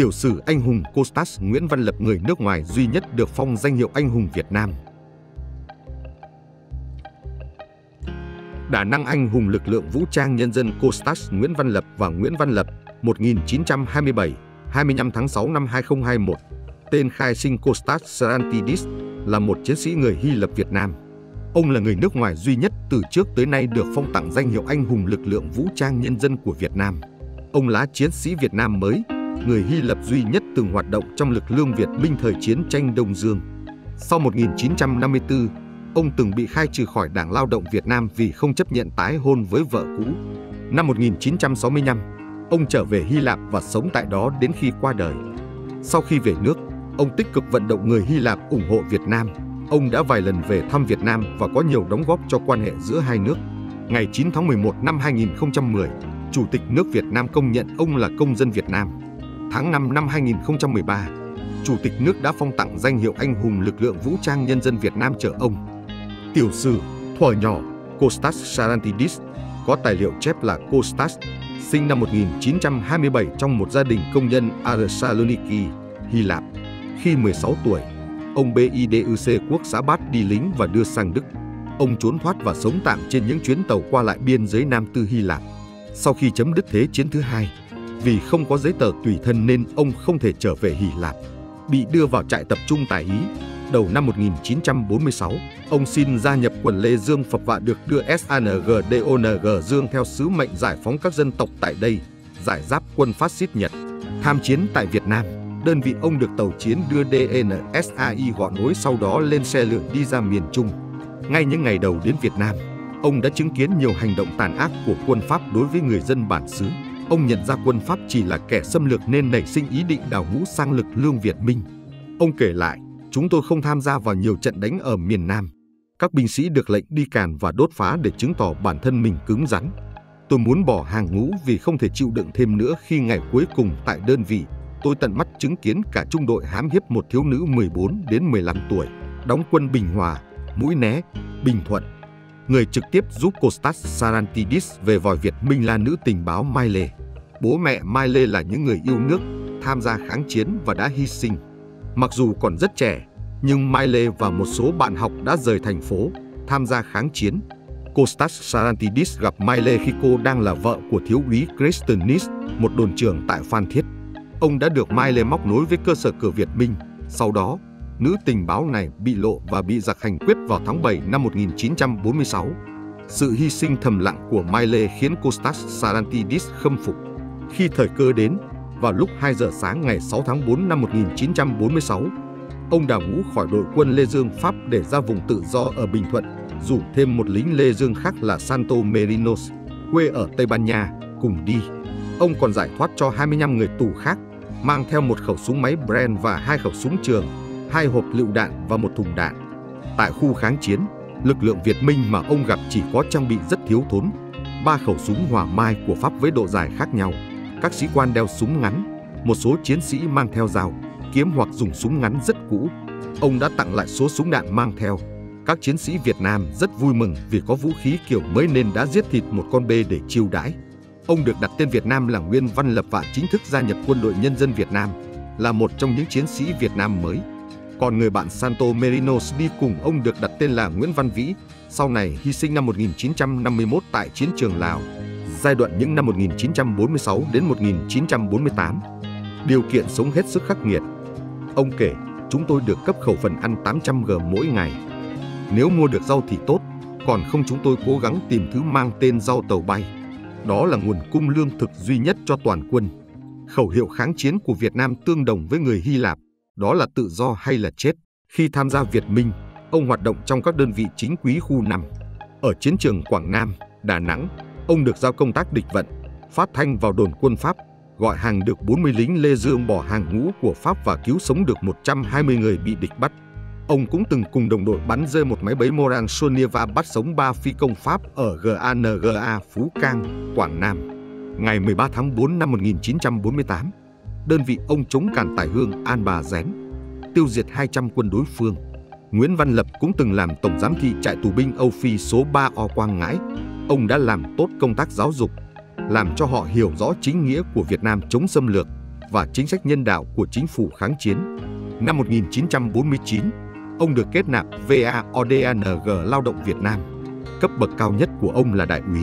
Tiểu sử anh hùng Costas Nguyễn Văn Lập người nước ngoài duy nhất được phong danh hiệu anh hùng Việt Nam. Đà năng anh hùng lực lượng vũ trang nhân dân Costas Nguyễn Văn Lập và Nguyễn Văn Lập 1927, 25 tháng 6 năm 2021. Tên khai sinh Kostas Sarantidis là một chiến sĩ người Hy Lạp Việt Nam. Ông là người nước ngoài duy nhất từ trước tới nay được phong tặng danh hiệu anh hùng lực lượng vũ trang nhân dân của Việt Nam. Ông lá chiến sĩ Việt Nam mới, người Hy Lạp duy nhất từng hoạt động trong lực lượng Việt Minh thời chiến tranh Đông Dương. Sau 1954, ông từng bị khai trừ khỏi Đảng Lao động Việt Nam vì không chấp nhận tái hôn với vợ cũ. Năm 1965, ông trở về Hy Lạp và sống tại đó đến khi qua đời. Sau khi về nước, ông tích cực vận động người Hy Lạp ủng hộ Việt Nam. Ông đã vài lần về thăm Việt Nam và có nhiều đóng góp cho quan hệ giữa hai nước. Ngày 9 tháng 11 năm 2010, Chủ tịch nước Việt Nam công nhận ông là công dân Việt Nam. Tháng 5 năm 2013, Chủ tịch nước đã phong tặng danh hiệu anh hùng lực lượng vũ trang nhân dân Việt Nam trở ông. Tiểu sử, thuở nhỏ, Kostas Sarantidis có tài liệu chép là Kostas, sinh năm 1927 trong một gia đình công nhân ở Saloniki, Hy Lạp. Khi 16 tuổi, ông BIDUC quốc xã Bát đi lính và đưa sang Đức. Ông trốn thoát và sống tạm trên những chuyến tàu qua lại biên giới Nam Tư Hy Lạp. Sau khi chấm dứt Thế chiến thứ hai, vì không có giấy tờ tùy thân nên ông không thể trở về Hy Lạp. Bị đưa vào trại tập trung tại Ý, đầu năm 1946, ông xin gia nhập quần Lê Dương Phập và được đưa SANGDONG Dương theo sứ mệnh giải phóng các dân tộc tại đây, giải giáp quân phát xít Nhật, tham chiến tại Việt Nam. Đơn vị ông được tàu chiến đưa DNSAI gọi nối sau đó lên xe lửa đi ra miền Trung. Ngay những ngày đầu đến Việt Nam, ông đã chứng kiến nhiều hành động tàn ác của quân Pháp đối với người dân bản xứ. Ông nhận ra quân Pháp chỉ là kẻ xâm lược nên nảy sinh ý định đào ngũ sang lực lương Việt Minh. Ông kể lại, chúng tôi không tham gia vào nhiều trận đánh ở miền Nam. Các binh sĩ được lệnh đi càn và đốt phá để chứng tỏ bản thân mình cứng rắn. Tôi muốn bỏ hàng ngũ vì không thể chịu đựng thêm nữa khi ngày cuối cùng tại đơn vị. Tôi tận mắt chứng kiến cả trung đội hãm hiếp một thiếu nữ 14 đến 15 tuổi, đóng quân Bình Hòa, Mũi Né, Bình Thuận. Người trực tiếp giúp Kostas Sarantidis về vòi Việt Minh là nữ tình báo Mai Lê. Bố mẹ Mai Lê là những người yêu nước, tham gia kháng chiến và đã hy sinh. Mặc dù còn rất trẻ, nhưng Mai Lê và một số bạn học đã rời thành phố, tham gia kháng chiến. Kostas Sarantidis gặp Mai Lê khi cô đang là vợ của thiếu úy Kristen Nis, một đồn trưởng tại Phan Thiết. Ông đã được Mai Lê móc nối với cơ sở cửa Việt Minh. Sau đó, nữ tình báo này bị lộ và bị giặc hành quyết vào tháng 7 năm 1946. Sự hy sinh thầm lặng của Mai Lê khiến Kostas Sarantidis khâm phục. Khi thời cơ đến, vào lúc 2 giờ sáng ngày 6 tháng 4 năm 1946, ông đào ngũ khỏi đội quân Lê Dương Pháp để ra vùng tự do ở Bình Thuận, rủ thêm một lính Lê Dương khác là Santo Merinos, quê ở Tây Ban Nha, cùng đi. Ông còn giải thoát cho 25 người tù khác, mang theo một khẩu súng máy Bren và hai khẩu súng trường, hai hộp lựu đạn và một thùng đạn. Tại khu kháng chiến, lực lượng Việt Minh mà ông gặp chỉ có trang bị rất thiếu thốn, ba khẩu súng hỏa mai của Pháp với độ dài khác nhau. Các sĩ quan đeo súng ngắn, một số chiến sĩ mang theo dao, kiếm hoặc dùng súng ngắn rất cũ. Ông đã tặng lại số súng đạn mang theo. Các chiến sĩ Việt Nam rất vui mừng vì có vũ khí kiểu mới nên đã giết thịt một con bê để chiêu đãi. Ông được đặt tên Việt Nam là Nguyên Văn Lập và chính thức gia nhập quân đội nhân dân Việt Nam, là một trong những chiến sĩ Việt Nam mới. Còn người bạn Santo Merinos đi cùng ông được đặt tên là Nguyễn Văn Vĩ, sau này hy sinh năm 1951 tại chiến trường Lào, giai đoạn những năm 1946 đến 1948 điều kiện sống hết sức khắc nghiệt. Ông kể, chúng tôi được cấp khẩu phần ăn 800g mỗi ngày. Nếu mua được rau thì tốt, còn không chúng tôi cố gắng tìm thứ mang tên rau tàu bay. Đó là nguồn cung lương thực duy nhất cho toàn quân. Khẩu hiệu kháng chiến của Việt Nam tương đồng với người Hy Lạp, đó là tự do hay là chết. Khi tham gia Việt Minh, ông hoạt động trong các đơn vị chính quý khu 5. Ở chiến trường Quảng Nam, Đà Nẵng, ông được giao công tác địch vận, phát thanh vào đồn quân Pháp gọi hàng được 40 lính Lê Dương bỏ hàng ngũ của Pháp và cứu sống được 120 người bị địch bắt. Ông cũng từng cùng đồng đội bắn rơi một máy bay Moran Sonieva bắt sống 3 phi công Pháp ở GANGA Phú Cang, Quảng Nam. Ngày 13 tháng 4 năm 1948, đơn vị ông chống càn tài hương An Bà Rén, tiêu diệt 200 quân đối phương. Nguyễn Văn Lập cũng từng làm tổng giám thị trại tù binh Âu Phi số 3 O Quang Ngãi. Ông đã làm tốt công tác giáo dục, làm cho họ hiểu rõ chính nghĩa của Việt Nam chống xâm lược, và chính sách nhân đạo của chính phủ kháng chiến. Năm 1949, ông được kết nạp VAODANG Lao động Việt Nam. Cấp bậc cao nhất của ông là đại úy.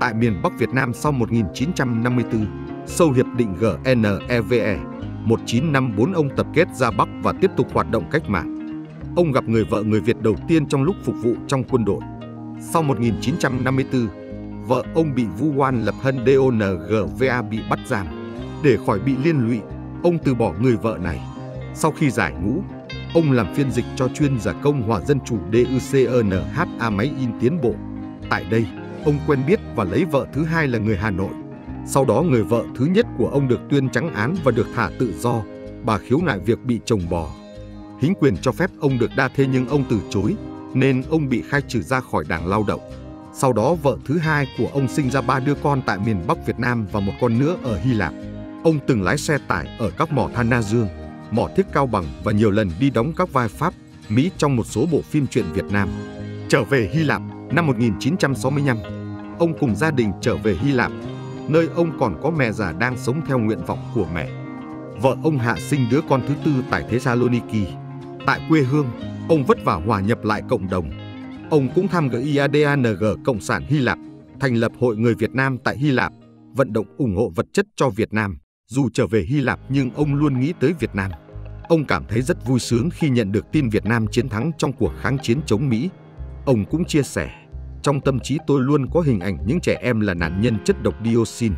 Tại miền Bắc Việt Nam sau 1954, sâu hiệp định GNEVE 1954 ông tập kết ra Bắc và tiếp tục hoạt động cách mạng. Ông gặp người vợ người Việt đầu tiên trong lúc phục vụ trong quân đội. Sau 1954, vợ ông bị Vu Oan lập hân DONGVA bị bắt giam. Để khỏi bị liên lụy, ông từ bỏ người vợ này. Sau khi giải ngũ, ông làm phiên dịch cho chuyên giả công Hòa Dân Chủ DUCNHA máy in tiến bộ. Tại đây, ông quen biết và lấy vợ thứ hai là người Hà Nội. Sau đó người vợ thứ nhất của ông được tuyên trắng án và được thả tự do. Bà khiếu nại việc bị chồng bỏ. Hính quyền cho phép ông được đa thê nhưng ông từ chối, nên ông bị khai trừ ra khỏi đảng lao động. Sau đó vợ thứ hai của ông sinh ra ba đứa con tại miền Bắc Việt Nam và một con nữa ở Hy Lạp. Ông từng lái xe tải ở các mỏ than Na Dương, mỏ thiết cao bằng và nhiều lần đi đóng các vai Pháp, Mỹ trong một số bộ phim truyện Việt Nam. Trở về Hy Lạp năm 1965, ông cùng gia đình trở về Hy Lạp, nơi ông còn có mẹ già đang sống theo nguyện vọng của mẹ. Vợ ông hạ sinh đứa con thứ tư tại Thessaloniki. Tại quê hương, ông vất vả hòa nhập lại cộng đồng. Ông cũng tham gia IADANG Cộng sản Hy Lạp, thành lập Hội Người Việt Nam tại Hy Lạp, vận động ủng hộ vật chất cho Việt Nam. Dù trở về Hy Lạp nhưng ông luôn nghĩ tới Việt Nam. Ông cảm thấy rất vui sướng khi nhận được tin Việt Nam chiến thắng trong cuộc kháng chiến chống Mỹ. Ông cũng chia sẻ, trong tâm trí tôi luôn có hình ảnh những trẻ em là nạn nhân chất độc dioxin.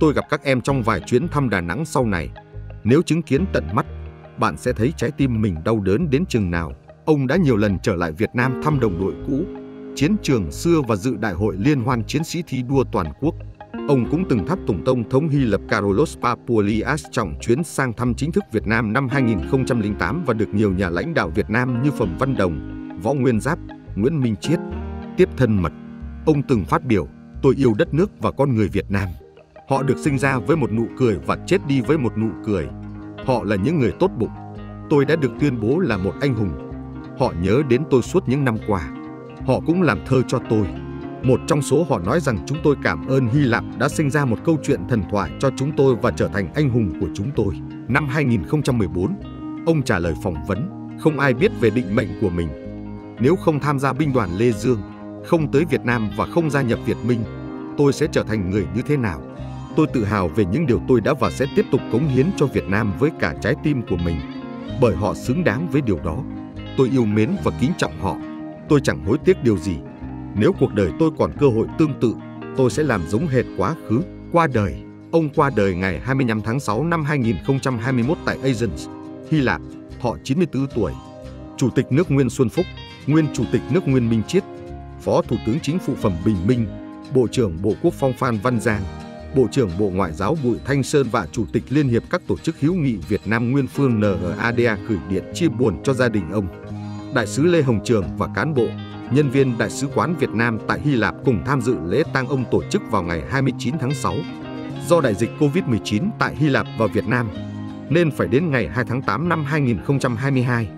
Tôi gặp các em trong vài chuyến thăm Đà Nẵng sau này. Nếu chứng kiến tận mắt, bạn sẽ thấy trái tim mình đau đớn đến chừng nào. Ông đã nhiều lần trở lại Việt Nam thăm đồng đội cũ, chiến trường xưa và dự đại hội liên hoan chiến sĩ thi đua toàn quốc. Ông cũng từng thắp tùng tông thống Hy Lạp Carlos Papoulias trong chuyến sang thăm chính thức Việt Nam năm 2008 và được nhiều nhà lãnh đạo Việt Nam như Phẩm Văn Đồng, Võ Nguyên Giáp, Nguyễn Minh Chiết tiếp thân mật. Ông từng phát biểu, tôi yêu đất nước và con người Việt Nam. Họ được sinh ra với một nụ cười và chết đi với một nụ cười. Họ là những người tốt bụng. Tôi đã được tuyên bố là một anh hùng. Họ nhớ đến tôi suốt những năm qua. Họ cũng làm thơ cho tôi. Một trong số họ nói rằng chúng tôi cảm ơn Hy Lạp đã sinh ra một câu chuyện thần thoại cho chúng tôi và trở thành anh hùng của chúng tôi. Năm 2014, ông trả lời phỏng vấn, không ai biết về định mệnh của mình. Nếu không tham gia binh đoàn Lê Dương, không tới Việt Nam và không gia nhập Việt Minh, tôi sẽ trở thành người như thế nào? Tôi tự hào về những điều tôi đã và sẽ tiếp tục cống hiến cho Việt Nam với cả trái tim của mình, bởi họ xứng đáng với điều đó. Tôi yêu mến và kính trọng họ. Tôi chẳng hối tiếc điều gì. Nếu cuộc đời tôi còn cơ hội tương tự, tôi sẽ làm giống hệt quá khứ. Qua đời, ông qua đời ngày 25 tháng 6 năm 2021 tại Athens, Hy Lạp, thọ 94 tuổi. Chủ tịch nước Nguyễn Xuân Phúc, nguyên Chủ tịch nước Nguyên Minh Chiết, Phó Thủ tướng Chính phủ Phẩm Bình Minh, Bộ trưởng Bộ Quốc phòng Phan Văn Giang, Bộ trưởng Bộ Ngoại giao Bùi Thanh Sơn và Chủ tịch Liên hiệp các tổ chức hữu nghị Việt Nam Nguyên Phương NHADA gửi điện chia buồn cho gia đình ông. Đại sứ Lê Hồng Trường và cán bộ, nhân viên Đại sứ quán Việt Nam tại Hy Lạp cùng tham dự lễ tang ông tổ chức vào ngày 29 tháng 6. Do đại dịch Covid-19 tại Hy Lạp và Việt Nam, nên phải đến ngày 2 tháng 8 năm 2022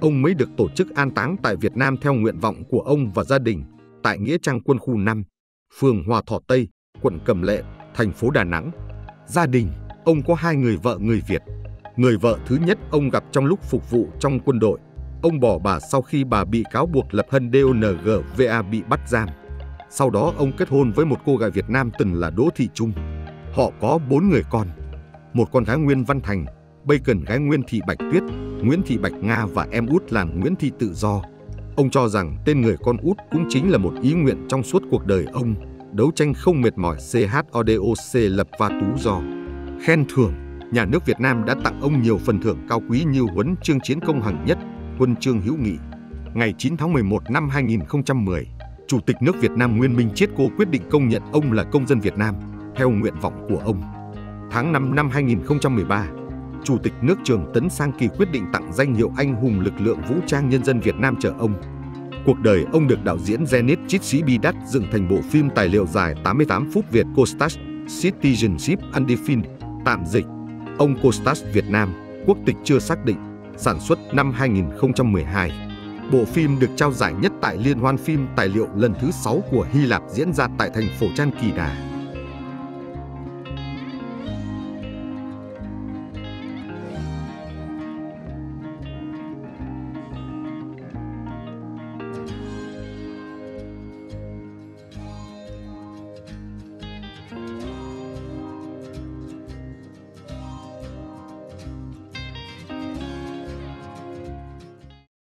ông mới được tổ chức an táng tại Việt Nam theo nguyện vọng của ông và gia đình tại Nghĩa Trang Quân khu 5, phường Hòa Thọ Tây, quận Cẩm Lệ, thành phố Đà Nẵng. Gia đình, ông có hai người vợ người Việt. Người vợ thứ nhất ông gặp trong lúc phục vụ trong quân đội. Ông bỏ bà sau khi bà bị cáo buộc lập hân DONGVA bị bắt giam. Sau đó ông kết hôn với một cô gái Việt Nam từng là Đỗ Thị Trung. Họ có bốn người con. Một con gái Nguyên Văn Thành, Bacon gái Nguyên Thị Bạch Tuyết, Nguyễn Thị Bạch Nga và em út là Nguyễn Thị Tự Do. Ông cho rằng tên người con út cũng chính là một ý nguyện trong suốt cuộc đời ông, đấu tranh không mệt mỏi CHODOC lập và tú do. Khen thưởng, nhà nước Việt Nam đã tặng ông nhiều phần thưởng cao quý như huấn chương chiến công hằng nhất, huân chương hữu nghị. Ngày 9 tháng 11 năm 2010, Chủ tịch nước Việt Nam Nguyên Minh Chiết Cô quyết định công nhận ông là công dân Việt Nam theo nguyện vọng của ông. Tháng 5 năm 2013, Chủ tịch nước Trường Tấn Sang Kỳ quyết định tặng danh hiệu anh hùng lực lượng vũ trang nhân dân Việt Nam trở ông. Cuộc đời ông được đạo diễn Zenith Chit Đắt dựng thành bộ phim tài liệu dài 88 phút Việt Costas Citizenship Undefined, tạm dịch. Ông Costas Việt Nam, quốc tịch chưa xác định, sản xuất năm 2012. Bộ phim được trao giải nhất tại Liên hoan phim tài liệu lần thứ 6 của Hy Lạp diễn ra tại thành phố Chan Kỳ Đà.